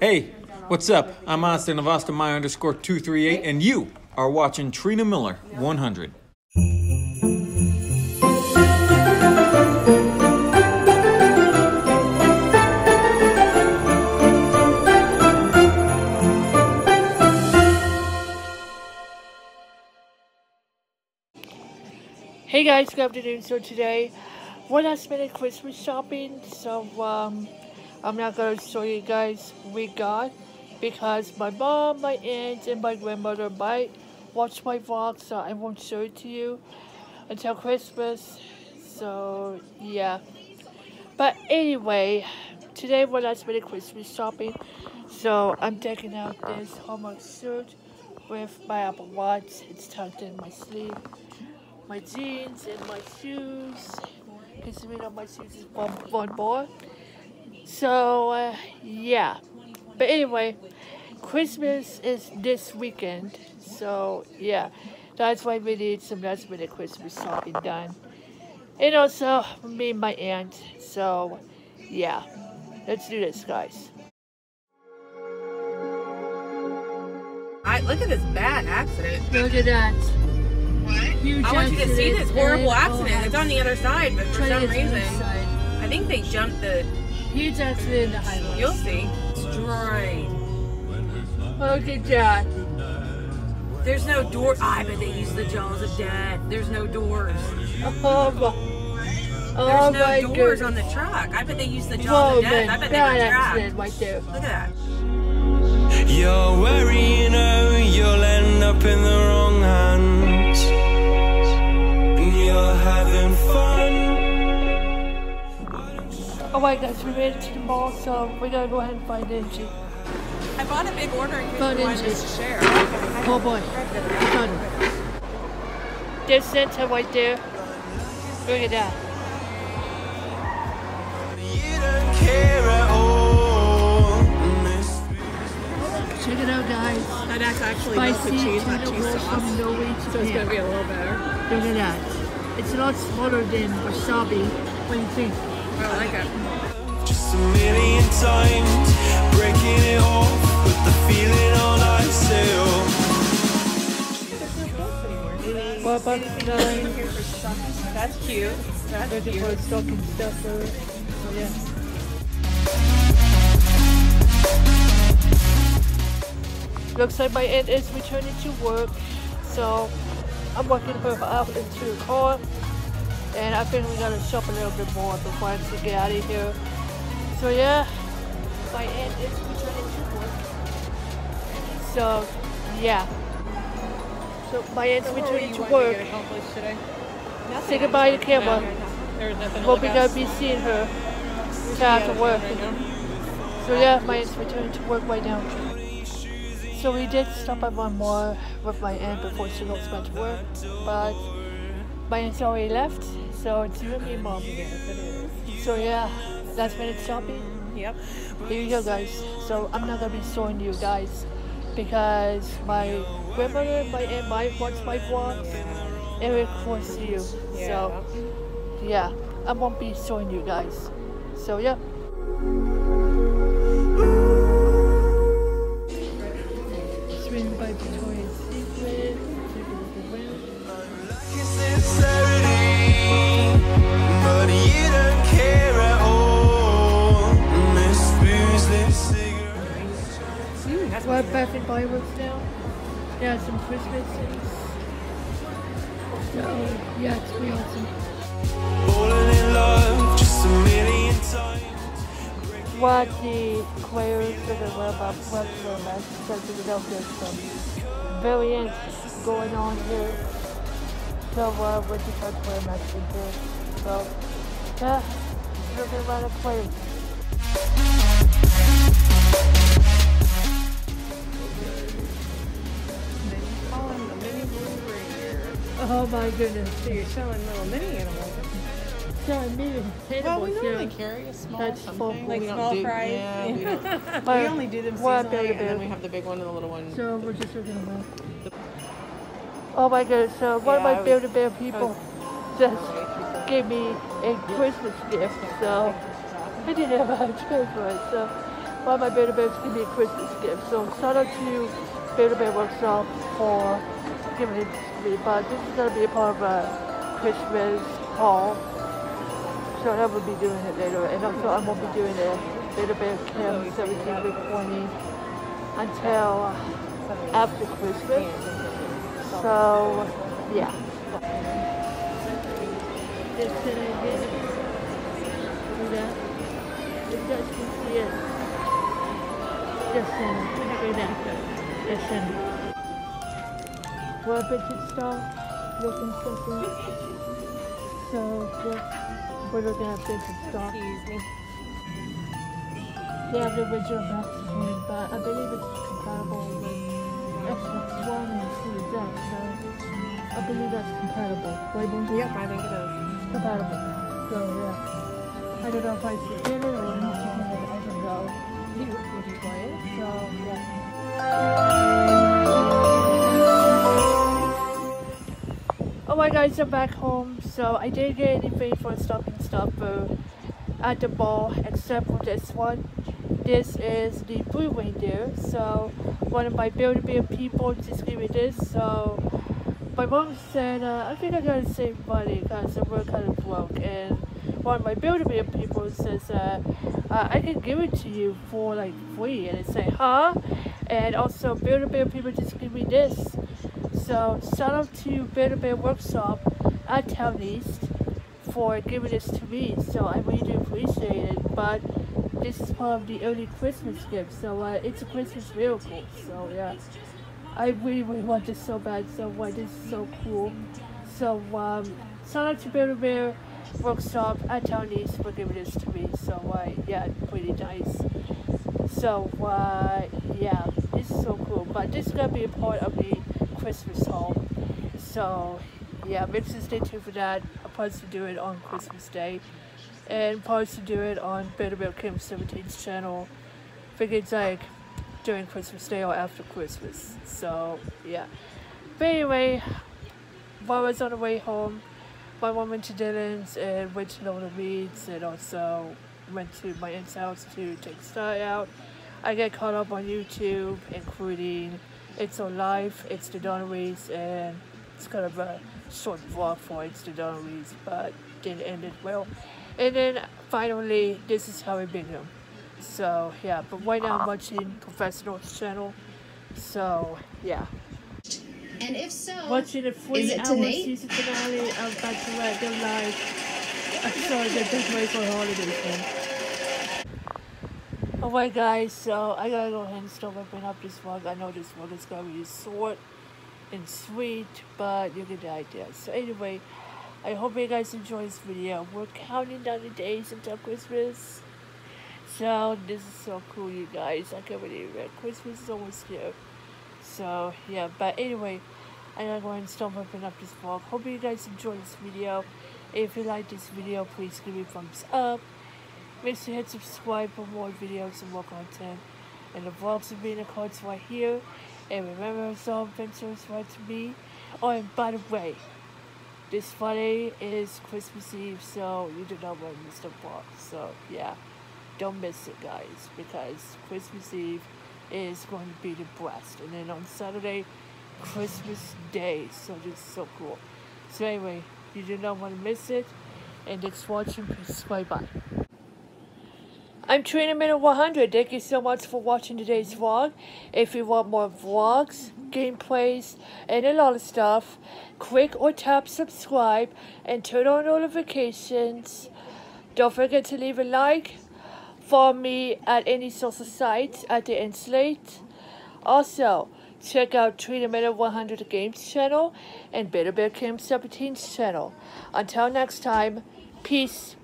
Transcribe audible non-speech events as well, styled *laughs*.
Hey, what's up? I'm Austin Austin My underscore 238, and you are watching Trina Miller 100. Hey guys, good afternoon. So today, one last minute Christmas shopping. So um, I'm not gonna show you guys we got because my mom, my aunt, and my grandmother might watch my vlog, so I won't show it to you until Christmas. So yeah. But anyway, today one last minute Christmas shopping. So I'm taking out this Hallmark shirt with my Apple Watch. It's tucked in my sleeve my jeans and my shoes. Considering all my shoes is one, one more. So, uh, yeah. But anyway, Christmas is this weekend. So, yeah. That's why we need some last minute Christmas shopping done. And also, me and my aunt. So, yeah. Let's do this, guys. I, look at this bad accident. Look at that. Huge I want you to see this horrible accident. It's on the other side, but for some reason, I think they jumped the. Huge accident in the highway. You'll see. Straight. Look at that. There's no door. I bet they use the jaws of death. There's no doors. Oh my. Oh There's no my doors goodness. on the truck. I bet they use the jaws Whoa, of death. I bet they That were trapped. accident right there. Look at that. You're worrying, oh, you'll end up in the wrong Alright guys, we made it to the mall, so we gotta go ahead and find Angie. I bought a big order in case Found you wanted Angie. us to share. Oh boy. We found her. There's Santa right there. Look at that. You don't care at all. Miss Check it out guys. That's actually Spicy melted cheese, not cheese sauce. from Norway to So it's gonna be a little better. Look at that. It's a lot smaller than wasabi. What do you think? I like it. Just a million times. Breaking it off. Put the feeling on ice. Four bucks nine. That's cute. That's Looking cute. for a stocking stuffer. Oh, yeah. Looks like my aunt is returning to work, so I'm walking her out into the car, and I think we gotta shop a little bit more before I can get out of here. So yeah, my aunt is returning to work. So yeah. So my aunt's returning to work. today? Say goodbye to camera. There nothing Hope you're gonna be seeing her to after work. So yeah, my aunt's returning to work right now. So we did stop at one more with my aunt before she goes back to work, but my aunt's already left, so it's you and me, mom. So yeah, last minute shopping. Yep. Here you go, guys. So I'm not gonna be showing you guys because my grandmother, my aunt might watch my vlog and record to you. Yeah. So yeah, I won't be showing you guys. So yeah. Swing by Victoria's Secret. Bath and Body Works now. Yeah, some Christmas things. So yeah, it's pretty awesome. Falling in love just a million times. What the players are going to learn about wrestler match because we know there's some variants going on here. So uh, with the first player match in here. So yeah, we're going to run a players. Oh my goodness. So you're showing little mini animals. Yeah, me Well, we normally yeah. carry a small That's something. full. We Like don't small do- fries? Yeah, we, don't- *laughs* we only do them what seasonally, baby and then we have the big one and the little one. So we're just looking around. Oh my goodness, so one of Yeah, I my was- Build a Bear people just gave me a Christmas gift, so I didn't have a choice for it. So one of my Beta Bears give me a Christmas gift. So shout out to Build-A-Bear Workshop for giving it to me. But this is gonna be a part of a Christmas haul. So I will be doing it later. And also I won't be doing it Beta Bear Kim 17 week 20 until after Christmas. So yeah. That. You guys can see it. Right but it's still looking something. So we're, we're looking at this stock. Excuse me. They have the original screen, but I believe it's compatible with Xbox One and Series X, so I believe that's compatible. Right, Bungie? Yep, I think it is. compatible. So yeah. I don't know if I should get it or not. Guys, I'm back home. So I didn't get anything for stocking stuffer at the ball except for this one. This is the blue reindeer. So one of my Build-A-Bear people just gave me this. So my mom said, uh, I think I gotta save money because we're kind of broke. And one of my Build-A-Bear people says, uh, uh, I can give it to you for like free. And I say, huh? And also Build-A-Bear people just give me this. So shout out to Build-A-Bear Workshop at Towne East for giving this to me. So I really do appreciate it. But this is part of the early Christmas gift. So uh, it's a Christmas miracle. So yeah. I really, really want this so bad. So why this is so cool. So um, shout out to Bear Bear Workshop at Towne East for giving this to me. So uh, yeah, pretty nice. So uh, yeah, this is so cool. But this is gonna be a part of the Christmas haul. So yeah, sure to stay tuned for that. I'm supposed to do it on Christmas Day. And I'm supposed to do it on Better Bear Kim 17's channel. Figure it's like during Christmas Day or after Christmas. So yeah. But anyway, while I was on the way home, my mom went to Dylan's and went to Lola Reed's and also went to my aunt's house to take Star out. I get caught up on YouTube, including It's on Life, It's the Donneries, and it's kind of a short vlog for It's the Donneries, but didn't end it well. And then finally, this is how it began. So yeah, but right now I'm watching Professional's channel. So yeah. And if so, Watching the three Is it hour tonight? season finale of Bachelorette Them Live. I'm sorry, they're just waiting for holidays man. Alright guys, so I gotta go ahead and start wrapping up this vlog. I know this vlog is gonna be short and sweet, but you get the idea. So anyway, I hope you guys enjoy this video. We're counting down the days until Christmas. So this is so cool you guys. I can't believe it. Christmas is almost here. So yeah, but anyway, I'm gonna go ahead and start wrapping up this vlog. Hope you guys enjoy this video. If you like this video, please give me a thumbs up. Make sure you hit subscribe for more videos and more content. And the vlogs will be in the cards right here. And remember, some adventures right to me. Oh, and by the way, this Friday is Christmas Eve, so you do not want to miss the vlog. So yeah, don't miss it, guys, because Christmas Eve is going to be the best. And then on Saturday, Christmas Day. So is so cool. So anyway, you do not want to miss it. And thanks for watching. Please bye bye. I'm Trina Miller 100. Thank you so much for watching today's vlog. If you want more vlogs, gameplays, and a lot of stuff, click or tap subscribe and turn on notifications. Don't forget to leave a like. Follow me at any social sites at the Insulate. Also, check out Trina Miller 100 Games channel and Better Bear Kim 17's channel. Until next time, peace